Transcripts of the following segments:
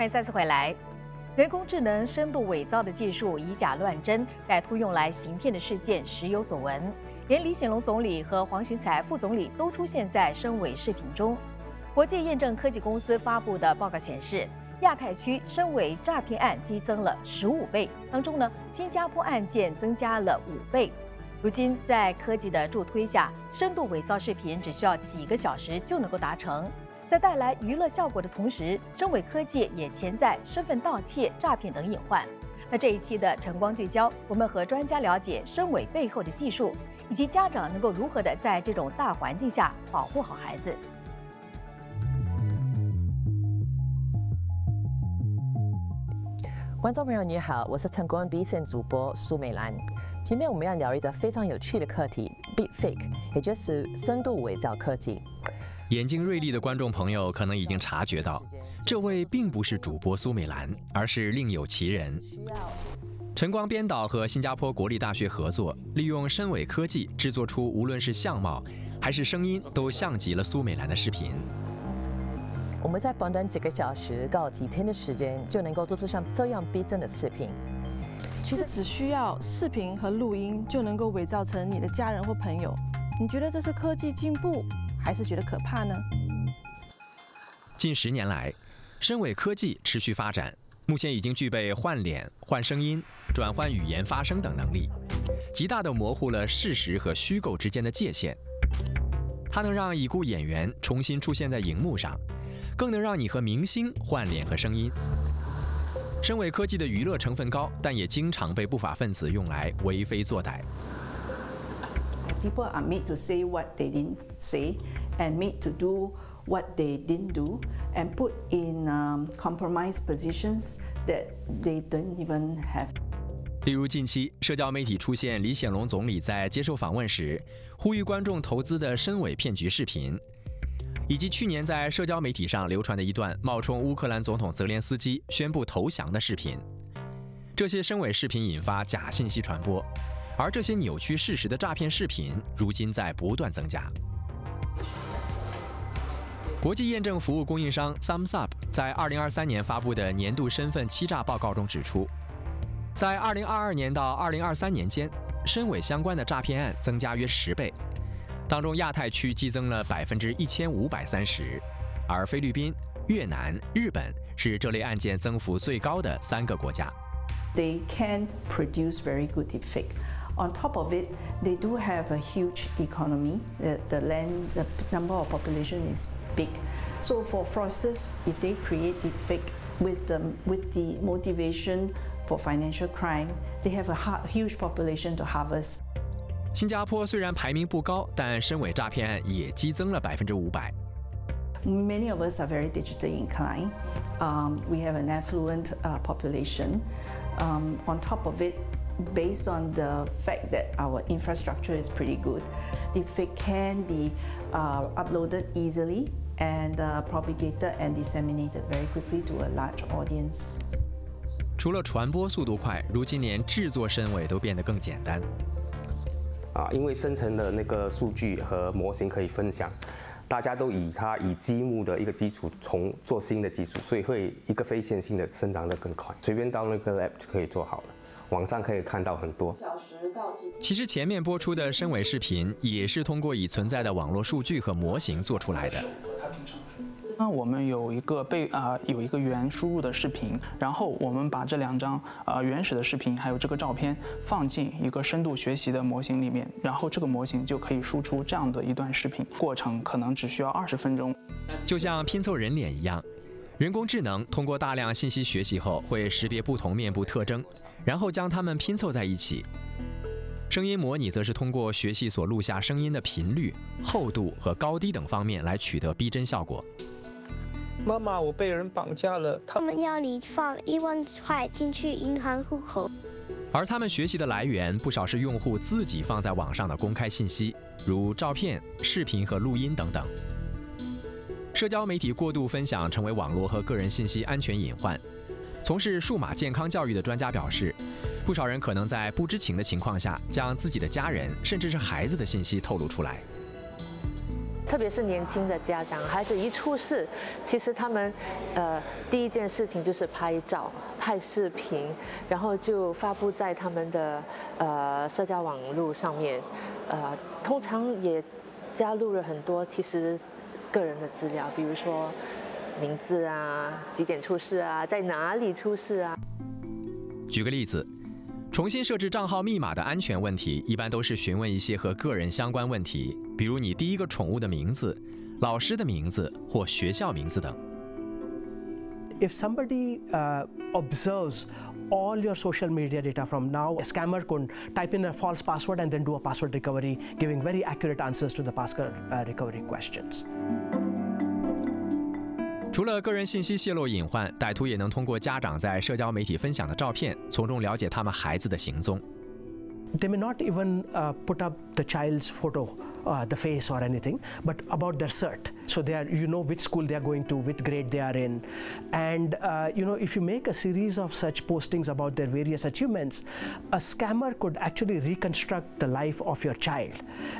欢迎再次回来。人工智能深度伪造的技术以假乱真，歹徒用来行骗的事件时有所闻，连李显龙总理和黄循才副总理都出现在深伪视频中。国际验证科技公司发布的报告显示，亚太区深伪诈骗案激增了十五倍，当中呢，新加坡案件增加了五倍。如今在科技的助推下，深度伪造视频只需要几个小时就能够达成。在带来娱乐效果的同时，深伪科技也潜在身份盗窃、诈骗等隐患。那这一期的晨光聚焦，我们和专家了解深伪背后的技术，以及家长能够如何的在这种大环境下保护好孩子。观众朋友你好，我是晨光 B 线主播苏美兰。今天我们要聊一个非常有趣的课题，Deepfake，也就是深度伪造科技。眼睛锐利的观众朋友可能已经察觉到，这位并不是主播苏美兰，而是另有其人。晨光编导和新加坡国立大学合作，利用深伪科技制作出无论是相貌还是声音都像极了苏美兰的视频。我们在短短几个小时到几天的时间，就能够做出像这样逼真的视频。其实只需要视频和录音，就能够伪造成你的家人或朋友。你觉得这是科技进步？还是觉得可怕呢？近十年来，深伪科技持续发展，目前已经具备换脸、换声音、转换语言发声等能力，极大地模糊了事实和虚构之间的界限。它能让已故演员重新出现在荧幕上，更能让你和明星换脸和声音。深伪科技的娱乐成分高，但也经常被不法分子用来为非作歹。people are made to say what they didn't say and made to do what they didn't do and put in um, compromised positions that they don't even have. 例如，近期社交媒体出现李显龙总理在接受访问时呼吁观众投资的深伪骗局视频，以及去年在社交媒体上流传的一段冒充乌克兰总统泽连斯基宣布投降的视频。这些深伪视频引发假信息传播。而这些扭曲事实的诈骗视频，如今在不断增加。国际验证服务供应商 SumsUp 在2023年发布的年度身份欺诈报告中指出，在2022年到2023年间，深伪相关的诈骗案增加约十倍，当中亚太区激增了百分之一千五百三十，而菲律宾、越南、日本是这类案件增幅最高的三个国家。They can produce very good deepfake. On top of it, they do have a huge economy. The, the land, the number of population is big. So for fraudsters, if they create the fake with the, with the motivation for financial crime, they have a huge population to harvest. 新加坡虽然排名不高，但深伪诈骗案也激增了百分之五百。Many of us are very digitally inclined. Um, we have an affluent uh, population. Um, on top of it, based on the fact that our infrastructure is pretty good, the fake can be uh, uploaded easily and uh, propagated and disseminated very quickly to a large audience. 除了传播速度快，如今连制作深伪都变得更简单。啊，因为生成的那个数据和模型可以分享，大家都以它以积木的一个基础从做新的基础，所以会一个非线性的生长得更快，随便到那个 app 就可以做好了。网上可以看到很多。其实前面播出的深伪视频也是通过已存在的网络数据和模型做出来的。那我们有一个被啊有一个原输入的视频，然后我们把这两张啊原始的视频还有这个照片放进一个深度学习的模型里面，然后这个模型就可以输出这样的一段视频，过程可能只需要二十分钟。就像拼凑人脸一样，人工智能通过大量信息学习后会识别不同面部特征。然后将它们拼凑在一起。声音模拟则是通过学习所录下声音的频率、厚度和高低等方面来取得逼真效果。妈妈，我被人绑架了。他们要你放一万块进去银行户口。而他们学习的来源不少是用户自己放在网上的公开信息，如照片、视频和录音等等。社交媒体过度分享成为网络和个人信息安全隐患。从事数码健康教育的专家表示，不少人可能在不知情的情况下，将自己的家人甚至是孩子的信息透露出来。特别是年轻的家长，孩子一出事，其实他们呃第一件事情就是拍照、拍视频，然后就发布在他们的呃社交网络上面，呃，通常也加入了很多其实个人的资料，比如说名字啊、几点出事啊、在哪里出事啊。举个例子。重新设置账号密码的安全问题，一般都是询问一些和个人相关问题，比如你第一个宠物的名字、老师的名字或学校名字等。If somebody uh, observes all your social media data from now, a scammer could type in a false password and then do a password recovery, giving very accurate answers to the password recovery questions. 除了个人信息泄露隐患，歹徒也能通过家长在社交媒体分享的照片，从中了解他们孩子的行踪。They may not even uh, put up the child's photo, uh, the face or anything, but about their cert. So they are, you know which school they are going to, which grade they are in. And uh, you know, if you make a series of such postings about their various achievements, a scammer could actually reconstruct the life of your child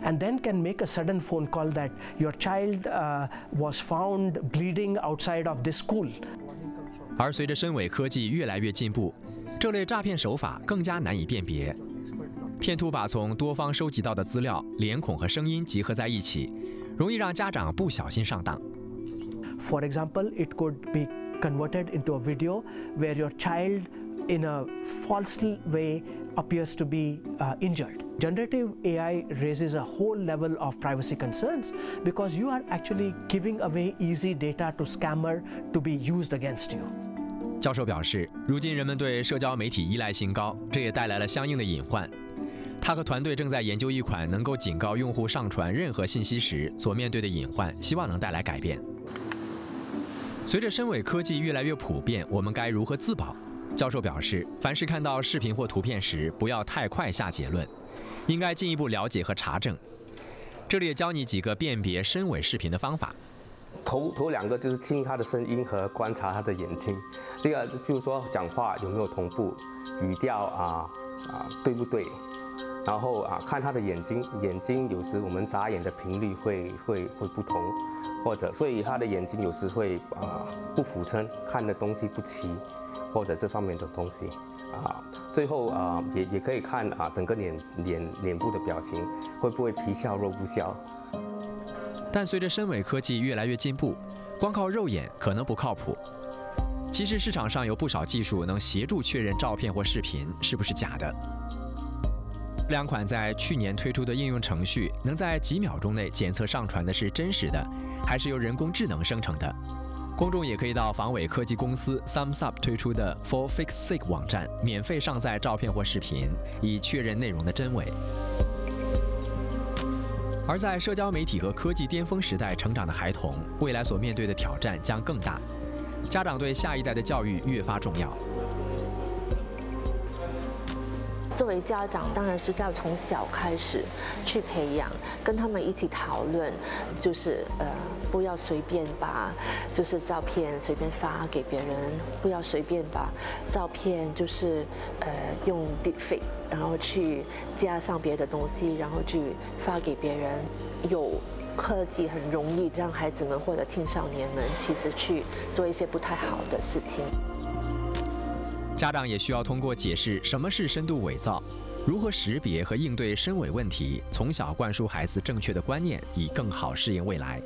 and then can make a sudden phone call that your child uh, was found bleeding outside of this school. 而随着深伪科技越来越进步，这类诈骗手法更加难以辨别。骗徒把从多方收集到的资料、脸孔和声音集合在一起， 容易让家长不小心上当。For example, it could be converted into a video where your child, in a false way, appears to be uh, injured. Generative AI raises a whole level of privacy concerns because you are actually giving away easy data to scammer to be used against you. 教授表示，如今人们对社交媒体依赖性高，这也带来了相应的隐患。 他和团队正在研究一款能够警告用户上传任何信息时所面对的隐患，希望能带来改变。随着深伪科技越来越普遍，我们该如何自保？教授表示，凡是看到视频或图片时，不要太快下结论，应该进一步了解和查证。这里也教你几个辨别深伪视频的方法。头头两个就是听他的声音和观察他的眼睛，第二就是说讲话有没有同步，语调啊啊对不对？然后啊，看他的眼睛，眼睛有时我们眨眼的频率会会会不同，或者所以他的眼睛有时会啊不俯称，看的东西不齐，或者这方面的东西啊。最后啊，也也可以看啊整个脸脸脸部的表情，会不会皮笑肉不笑。但随着深伪科技越来越进步，光靠肉眼可能不靠谱。其实市场上有不少技术能协助确认照片或视频是不是假的。两款在去年推出的应用程序，能在几秒钟内检测上传的是真实的，还是由人工智能生成的。公众也可以到防伪科技公司 SumsUp 推出的 For Fix Sick 网站，免费上载照片或视频，以确认内容的真伪。而在社交媒体和科技巅峰时代成长的孩童，未来所面对的挑战将更大。家长对下一代的教育越发重要。作为家长，当然是要从小开始去培养，跟他们一起讨论，就是呃，不要随便把就是照片随便发给别人，不要随便把照片就是呃用 deepfake，然后去加上别的东西，然后去发给别人。有科技很容易让孩子们或者青少年们其实去做一些不太好的事情。家长也需要通过解释什么是深度伪造，如何识别和应对深伪问题，从小灌输孩子正确的观念，以更好适应未来。